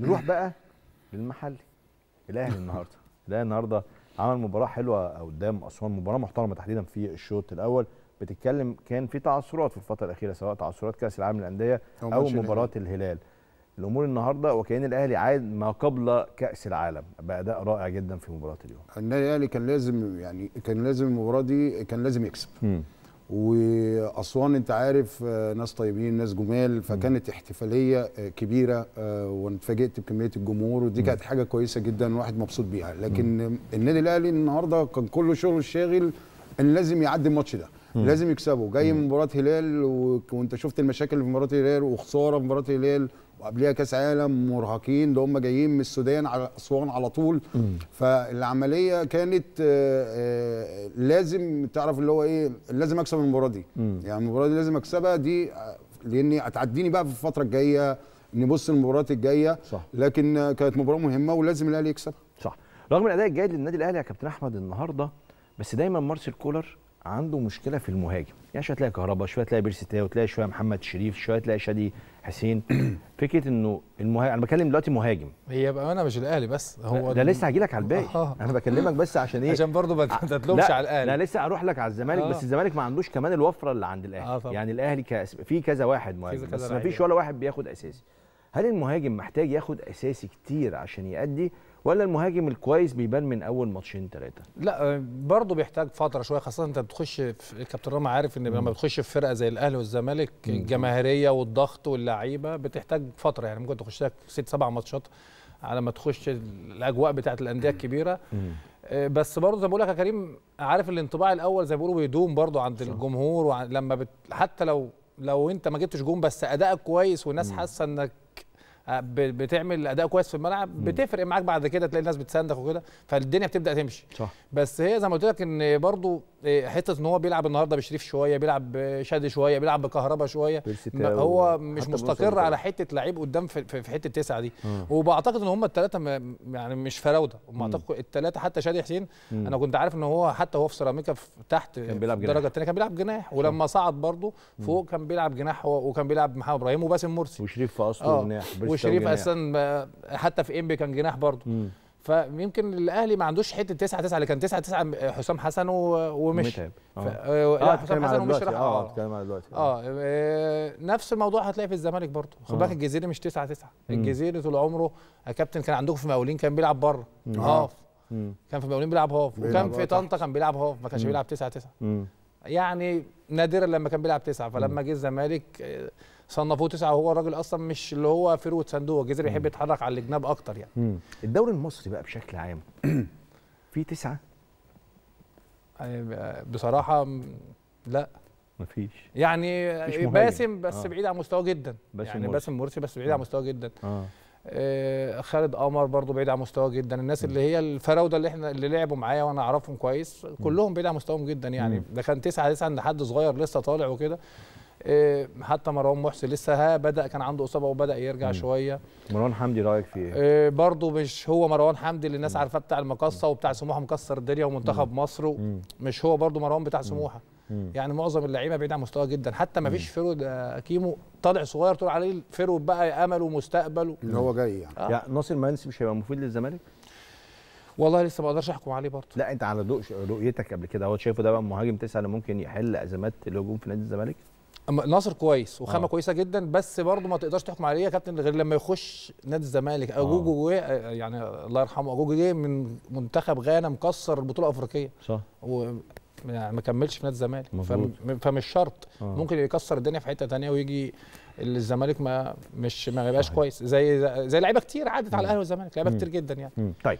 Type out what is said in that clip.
نروح بقى للمحلي الأهلي النهارده. الاهلي النهارده عمل مباراة حلوة قدام أسوان مباراة محترمة تحديدا في الشوط الأول. بتتكلم كان في تعثرات في الفترة الأخيرة سواء تعثرات كأس العالم للأندية أو أو ماتش مباراة الهلال. الأمور النهارده وكأن الأهلي عاد ما قبل كأس العالم. باداء رائع جدا في مباراة اليوم. النادي الأهلي كان لازم يعني كان لازم المباراة دي كان لازم يكسب. واسوان أنت عارف آه، ناس طيبين ناس جمال فكانت احتفالية آه، كبيرة آه، وأنا اتفاجئت بكمية الجمهور ودي كانت حاجة كويسة جدا الواحد مبسوط بيها. لكن النادي الأهلي النهارده كان كله شغل الشاغل إن لازم يعدي الماتش ده. لازم يكسبه جاي من مباراة هلال و- وانت شفت المشاكل في مباراة الهلال وخسارة في مباراة الهلال وقبلها كأس عالم مرهقين ده هم جايين من السودان على أسوان على طول. فالعملية كانت آه، آه، لازم تعرف اللي هو إيه لازم أكسب المباراة دي. يعني المباراة دي لازم أكسبها دي لأني هتعديني بقى في الفترة الجاية نبص المباريات الجاية. صح. لكن كانت مباراة مهمة ولازم الأهلي يكسب صح. رغم الأداء الجيد للنادي الأهلي يا كابتن أحمد النهارده بس دايما مارسيل كولر عنده مشكلة في المهاجم يعني شوية تلاقي كهربا شوية تلاقي بيرسي تاو تلاقي شوية محمد شريف شوية تلاقي شادي حسين فكرة إنه المهاجم أنا بكلم دلوقتي مهاجم هي بامانه مش الأهلي بس هو ده لسه هجي لك على الباقي آه. أنا بكلمك بس عشان إيه عشان برضه ما تتلومش لا، على الأهلي لا لسه هروح لك على الزمالك آه. بس الزمالك ما عندوش كمان الوفرة اللي عند الأهلي آه طبعا. يعني الأهلي كأس... في كذا واحد مهاجم بس ما فيش. ولا واحد بياخد أساسي هل المهاجم محتاج ياخد أساسي كتير عشان يأدي ولا المهاجم الكويس بيبان من أول ماتشين ثلاثة لا برضه بيحتاج فترة شوية خاصة أنت بتخش في كابتن رامي عارف إن لما بتخش في فرقة زي الأهلي والزمالك الجماهيرية والضغط واللعيبة بتحتاج فترة يعني ممكن تخش لك ست سبع ماتشات على ما تخش الأجواء بتاعت الأندية الكبيرة. آه، بس برضه زي ما بقول لك يا كريم عارف الانطباع الأول زي ما بيقولوا بيدوم برضه عند الجمهور وع- لما بت... حتى لو لو أنت ما جبتش جون بس ادائك كويس والناس حاسة إنك آه، بتعمل أداء كويس في الملعب بتفرق معاك بعد كده تلاقي الناس بتساندك وكده فالدنيا بتبدأ تمشي. صح. بس هي زي ما قلت لك إن برضو إيه، حتة إن هو بيلعب النهارده بشريف شوية بيلعب بشادي شوية بيلعب بكهربا شوية هو مش مستقر. على حتة لعيب قدام في, في, حتة التسعه دي. آه. وبعتقد إن هم الثلاثه يعني مش فراودة. هم أعتقد الثلاثه حتى شادي حسين أنا كنت عارف إن هو حتى هو في سيراميكا تحت كان بيلعب. الدرجة الثانية كان بيلعب جناح. ولما صعد برضو فوق كان بيلعب جناح وكان بيلعب محمد إبراهيم وباسم مرسي. وشريف في أصله آه. جناح. جناح. أساسا آه، حتى في إنبي كان جناح برضو مم. فيمكن الأهلي ما عندوش حتة 9 9 اللي كان 9 9 حسام حسن ومش متعب. ف... آه. آه لا بتتكلم حسام حسن ومش راح. آه آه. بتتكلم على دلوقتي. آه آه، نفس الموضوع هتلاقي في الزمالك برضه. خد بالك الجزيري مش 9 9 الجزيري طول عمره يا كابتن كان عندكم في مقاولين كان بيلعب بره. half. مم. كان في مقاولين بيلعب half. وكان في آه طنطا كان بيلعب half ما كانش بيلعب 9 9 مم. يعني نادرا لما كان بيلعب تسعة. فلما جه الزمالك آه، صنفوه تسعة وهو الراجل أصلا مش اللي هو forward صندوق الجزيري بيحب يتحرك على الجناب أكتر يعني. مم. الدوري المصري بقى بشكل عام في تسعة؟ آه، بصراحة لا. مفيش. يعني مفيش مهاجم. باسم بس آه. بعيد عن مستواه جدا. باسم يعني مرسي. باسم مرسي بس بعيد عن مستواه جدا. آه. آه، خالد قمر برضو بعيد عن مستواه جدا. الناس اللي هي الفراوده اللي إحنا اللي لعبوا معايا وأنا أعرفهم كويس كلهم بعيد عن مستواهم جدا يعني. ده كان تسعة عند حد صغير لسه طالع وكده. آه، حتى مروان محسن لسه ها بدأ كان عنده إصابة وبدأ يرجع شوية. مروان حمدي رأيك في إيه؟ آه، برضو مش هو مروان حمدي اللي الناس عارفاه بتاع المقصة وبتاع سموحة مكسر الدنيا ومنتخب مصر مش هو برضو مروان بتاع سموحة. يعني معظم اللعيبة بعيد عن مستواه جدا. حتى ما فيش فرود آه، كيمو طالع صغير تقول عليه فرود بقى أمل ومستقبل اللي هو جاي يعني. آه. يعني ناصر منسي مش هيبقى مفيد للزمالك؟ والله لسه ما أقدرش أحكم عليه برضه لا أنت على رؤيتك قبل كده هو شايفه ده بقى مهاجم تسعة اللي ممكن يحل أزمات الهجوم في نادي الزمالك؟ ناصر كويس وخامة آه. آه. كويسة جدا بس برضه ما تقدرش تحكم عليه يا كابتن غير لما يخش نادي الزمالك آه. أجوجو جه يعني الله يرحمه أجوجو جه من منتخب غانا مكسر البطولة الأفريقية صح و يعني ما كملش في نادي الزمالك. فم- فمش شرط آه. ممكن يكسر الدنيا في حتة تانية ويجي الزمالك ما مش ما يبقاش. كويس زي زي لعيبة كتير عدت على الأهلي والزمالك لعيبة. كتير جدا يعني مم. طيب